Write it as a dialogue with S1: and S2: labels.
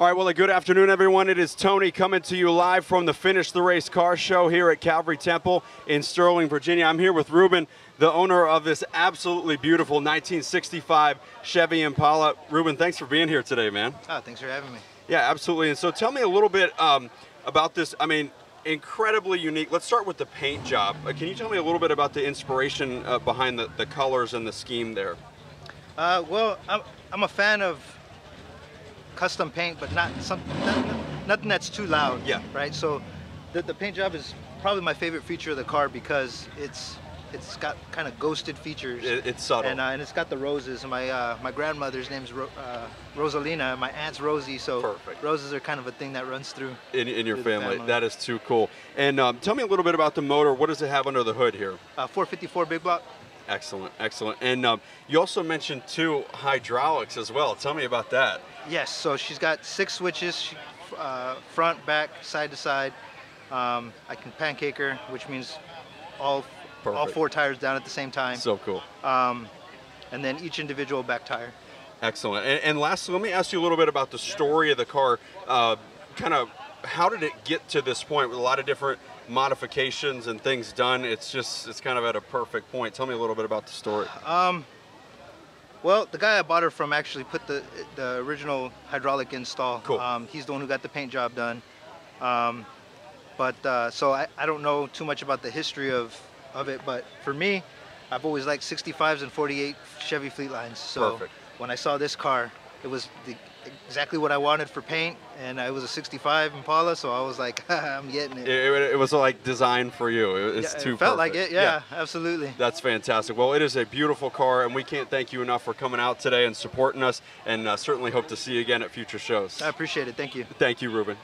S1: All right, well, a good afternoon, everyone. It is Tony coming to you live from the Finish the Race car show here at Calvary Temple in Sterling, Virginia. I'm here with Ruben, the owner of this absolutely beautiful 1965 Chevy Impala. Ruben, thanks for being here today, man.
S2: Oh, thanks for having me.
S1: Yeah, absolutely. And so tell me a little bit um, about this. I mean, incredibly unique. Let's start with the paint job. Uh, can you tell me a little bit about the inspiration uh, behind the, the colors and the scheme there?
S2: Uh, well, I'm, I'm a fan of custom paint, but not some not, nothing that's too loud.
S1: Yeah.
S2: Right. So, the, the paint job is probably my favorite feature of the car because it's it's got kind of ghosted features.
S1: It, it's subtle.
S2: And, uh, and it's got the roses. My uh, my grandmother's name's Ro uh, Rosalina. My aunt's Rosie. So
S1: Perfect.
S2: roses are kind of a thing that runs through.
S1: in, in your family.
S2: family.
S1: That is too cool. And um, tell me a little bit about the motor. What does it have under the hood here?
S2: Uh, 454 big block.
S1: Excellent, excellent. And um, you also mentioned two hydraulics as well. Tell me about that.
S2: Yes, so she's got six switches, uh, front, back, side to side. Um, I can pancake her, which means all all four tires down at the same time.
S1: So cool.
S2: Um, and then each individual back tire.
S1: Excellent. And, and lastly, let me ask you a little bit about the story of the car. Uh, kind of, how did it get to this point with a lot of different modifications and things done? It's just, it's kind of at a perfect point. Tell me a little bit about the story.
S2: Um, well, the guy I bought her from actually put the the original hydraulic install.
S1: Cool.
S2: Um, he's the one who got the paint job done. Um, but uh, so I, I don't know too much about the history of of it, but for me, I've always liked 65s and 48 Chevy Fleetlines. So
S1: Perfect.
S2: when I saw this car, it was the, exactly what I wanted for paint, and I was a 65 Impala, so I was like, I'm getting
S1: It,
S2: it.
S1: it, it was like designed for you. It- It's
S2: Yeah,
S1: too
S2: it felt like
S1: perfect.
S2: it. Yeah, absolutely.
S1: That's fantastic. Well, it is a beautiful car, and we can't thank you enough for coming out today and supporting us, and uh, certainly hope to see you again at future shows.
S2: I appreciate it. Thank you.
S1: Thank you, Ruben.